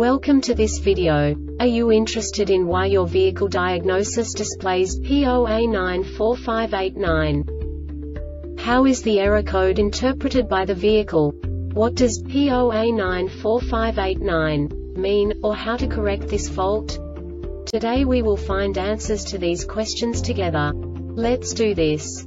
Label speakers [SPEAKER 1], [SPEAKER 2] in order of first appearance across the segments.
[SPEAKER 1] Welcome to this video. Are you interested in why your vehicle diagnosis displays P0A94589? How is the error code interpreted by the vehicle? What does P0A94589 mean, or how to correct this fault? Today we will find answers to these questions together. Let's do this.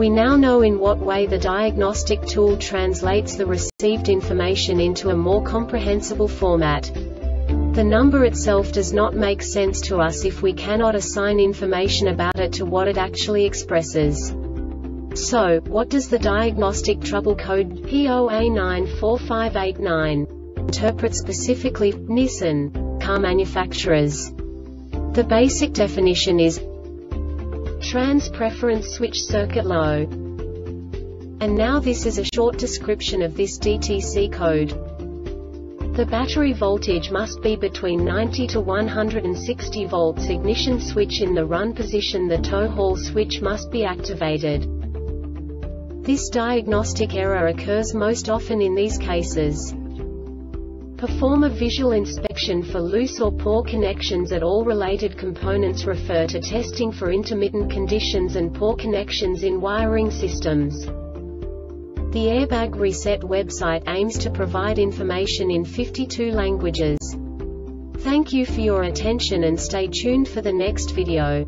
[SPEAKER 1] We now know in what way the diagnostic tool translates the received information into a more comprehensible format. The number itself does not make sense to us if we cannot assign information about it to what it actually expresses. So, what does the diagnostic trouble code P0A94589 interpret specifically, Nissan, car manufacturers? The basic definition is Trans preference switch circuit low. And now this is a short description of this DTC code. The battery voltage must be between 90 to 160 volts ignition switch in the run position the tow haul switch must be activated. This diagnostic error occurs most often in these cases. Perform a visual inspection for loose or poor connections at all related components Refer to testing for intermittent conditions and poor connections in wiring systems. The Airbag Reset website aims to provide information in 52 languages. Thank you for your attention and stay tuned for the next video.